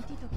sentito che...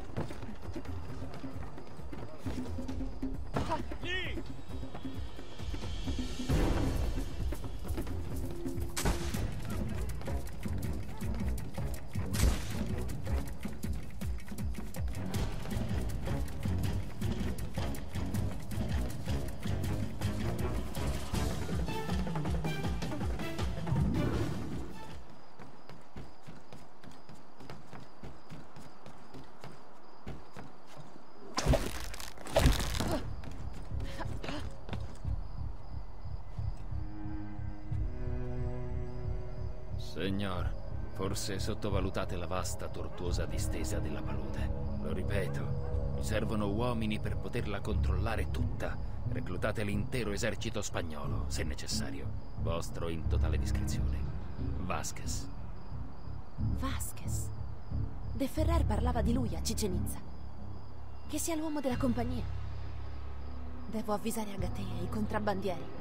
Signor, forse sottovalutate la vasta, tortuosa distesa della palude. Lo ripeto, mi servono uomini per poterla controllare tutta. Reclutate l'intero esercito spagnolo, se necessario. Vostro in totale discrezione. Vasquez. Vasquez. De Ferrer parlava di lui a Chichen Itza. Che sia l'uomo della compagnia. Devo avvisare Agatea e i contrabbandieri.